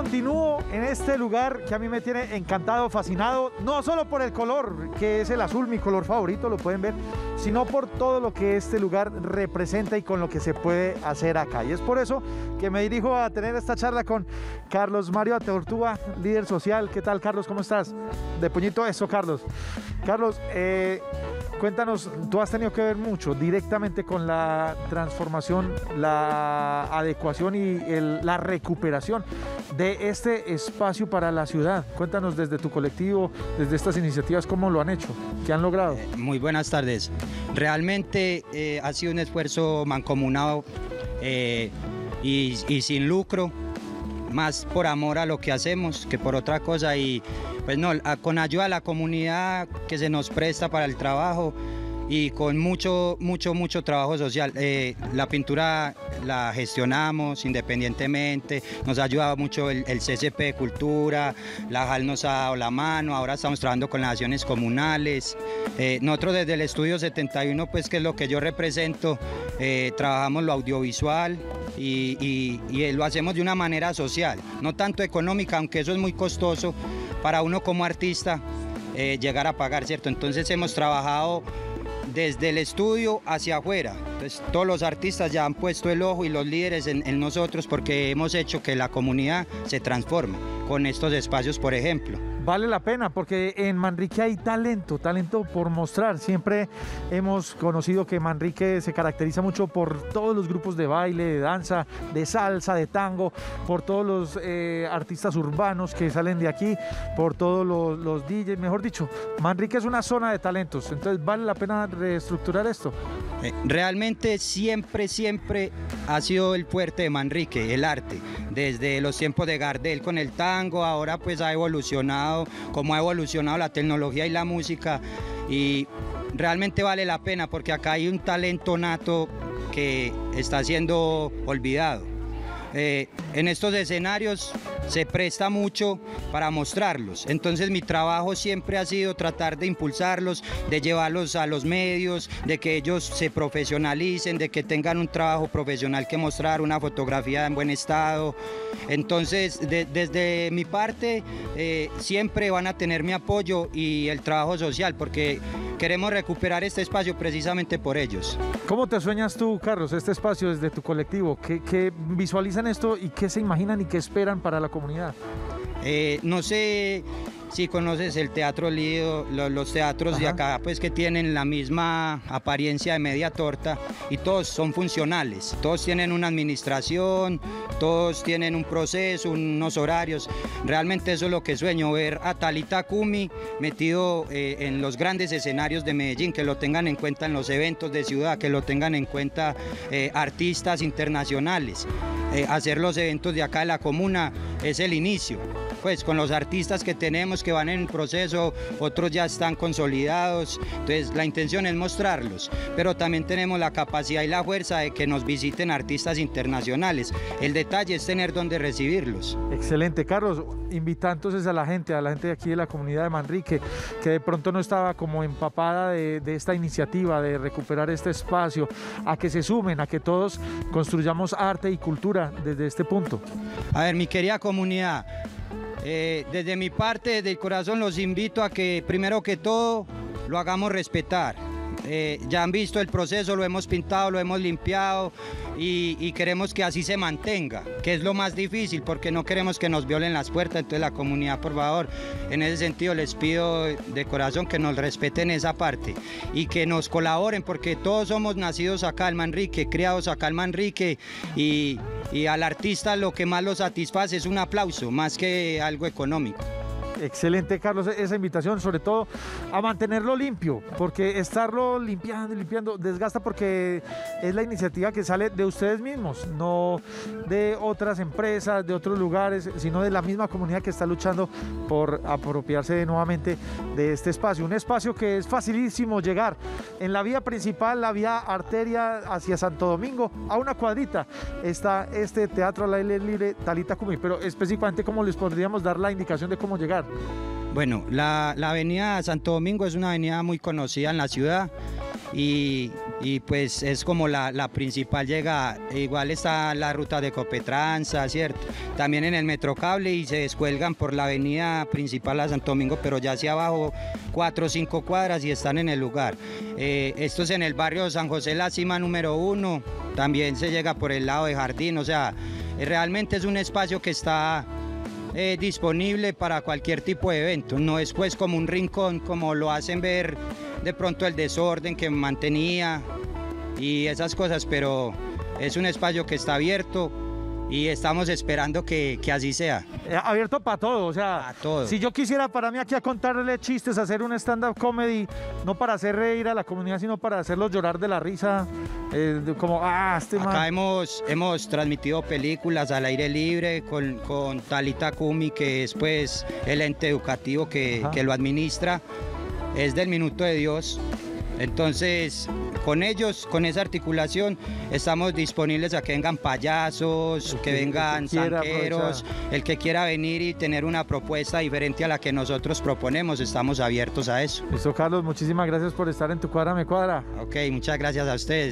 continúo en este lugar que a mí me tiene encantado, fascinado, no solo por el color, que es el azul, mi color favorito, lo pueden ver, sino por todo lo que este lugar representa y con lo que se puede hacer acá. Y es por eso que me dirijo a tener esta charla con Carlos Mario Ateortúa, líder social. ¿Qué tal, Carlos? ¿Cómo estás? De puñito eso, Carlos. Carlos, eh, Cuéntanos, tú has tenido que ver mucho directamente con la transformación, la adecuación y la recuperación de este espacio para la ciudad. Cuéntanos desde tu colectivo, desde estas iniciativas, cómo lo han hecho, qué han logrado. Eh, muy buenas tardes. Realmente eh, ha sido un esfuerzo mancomunado y sin lucro más por amor a lo que hacemos que por otra cosa y pues no, con ayuda a la comunidad que se nos presta para el trabajo y con mucho, mucho, mucho trabajo social. Eh, la pintura la gestionamos independientemente, nos ha ayudado mucho el, CCP de Cultura, la JAL nos ha dado la mano, ahora estamos trabajando con las acciones comunales. Eh, nosotros desde el Estudio 71, pues que es lo que yo represento, eh, trabajamos lo audiovisual, y, lo hacemos de una manera social, no tanto económica, aunque eso es muy costoso para uno como artista llegar a pagar, ¿cierto? Entonces hemos trabajado desde el estudio hacia afuera. Entonces, todos los artistas ya han puesto el ojo y los líderes en nosotros porque hemos hecho que la comunidad se transforme con estos espacios, por ejemplo vale la pena porque en Manrique hay talento, talento por mostrar. Siempre hemos conocido que Manrique se caracteriza mucho por todos los grupos de baile, de danza, de salsa, de tango, por todos los eh, artistas urbanos que salen de aquí, por todos los, los DJs. Mejor dicho, Manrique es una zona de talentos, entonces vale la pena reestructurar esto. Eh, realmente siempre, siempre ha sido el fuerte de Manrique, el arte. Desde los tiempos de Gardel con el tango, ahora pues ha evolucionado, como ha evolucionado la tecnología y la música. Y realmente vale la pena porque acá hay un talento nato que está siendo olvidado. Eh, en estos escenarios se presta mucho para mostrarlos. Entonces mi trabajo siempre ha sido tratar de impulsarlos, de llevarlos a los medios, de que ellos se profesionalicen, de que tengan un trabajo profesional que mostrar, una fotografía en buen estado. Entonces desde mi parte eh, siempre van a tener mi apoyo y el trabajo social porque queremos recuperar este espacio precisamente por ellos. ¿Cómo te sueñas tú, Carlos, este espacio desde tu colectivo? ¿Qué, qué visualizan esto y qué se imaginan y qué esperan para la comunidad? Eh, no sé si conoces el Teatro Lido, los, teatros de acá, pues que tienen la misma apariencia de media torta y todos son funcionales, todos tienen una administración, todos tienen un proceso, unos horarios. Realmente eso es lo que sueño, ver a Talita Kumi metido eh, en los grandes escenarios de Medellín, que lo tengan en cuenta en los eventos de ciudad, que lo tengan en cuenta eh, artistas internacionales. Eh, hacer los eventos de acá de la comuna es el inicio pues con los artistas que tenemos que van en proceso, otros ya están consolidados, entonces la intención es mostrarlos, pero también tenemos la capacidad y la fuerza de que nos visiten artistas internacionales. El detalle es tener donde recibirlos. Excelente, Carlos. Invita entonces a la gente, a la gente de aquí de la comunidad de Manrique, que de pronto no estaba como empapada de, de esta iniciativa de recuperar este espacio, a que se sumen, a que todos construyamos arte y cultura desde este punto. A ver, mi querida comunidad, eh, desde mi parte, desde el corazón, los invito a que primero que todo lo hagamos respetar. Eh, ya han visto el proceso, lo hemos pintado, lo hemos limpiado y, queremos que así se mantenga, que es lo más difícil porque no queremos que nos violen las puertas. Entonces la comunidad, por favor, en ese sentido les pido de corazón que nos respeten esa parte y que nos colaboren porque todos somos nacidos acá en Manrique, criados acá en Manrique y y al artista lo que más lo satisface es un aplauso, más que algo económico. Excelente, Carlos, esa invitación, sobre todo a mantenerlo limpio, porque estarlo limpiando y limpiando desgasta porque es la iniciativa que sale de ustedes mismos, no de otras empresas, de otros lugares, sino de la misma comunidad que está luchando por apropiarse nuevamente de este espacio. Un espacio que es facilísimo llegar en la vía principal, la vía arteria hacia Santo Domingo, a una cuadrita está este Teatro al aire libre Talita Cumi, pero específicamente cómo les podríamos dar la indicación de cómo llegar. Bueno, la, avenida Santo Domingo es una avenida muy conocida en la ciudad. y, pues es como la, la principal llegada. Igual está la ruta de Copetranza, ¿cierto? También en el Metrocable y se descuelgan por la avenida principal a Santo Domingo, pero ya hacia abajo cuatro o cinco cuadras y están en el lugar. Eh, esto es en el barrio San José, la cima número uno, también se llega por el lado de Jardín, o sea, realmente es un espacio que está eh, disponible para cualquier tipo de evento. No es pues como un rincón, como lo hacen ver de pronto el desorden que mantenía y esas cosas, pero es un espacio que está abierto y estamos esperando que, que así sea. Eh, abierto para todo, o sea, Para todo. si yo quisiera para mí aquí a contarle chistes, hacer un stand-up comedy, no para hacer reír a la comunidad, sino para hacerlos llorar de la risa, eh, como, ah, este Acá man. hemos, hemos transmitido películas al aire libre con, con Talita Kumi, que es pues el ente educativo que, que lo administra. Es del Minuto de Dios. Entonces, con ellos, con esa articulación, estamos disponibles a que vengan payasos, El que vengan quiera zanqueros, el que quiera venir y tener una propuesta diferente a la que nosotros proponemos, estamos abiertos a eso. Listo, Carlos, muchísimas gracias por estar en tu cuadra, me cuadra. Ok, muchas gracias a ustedes.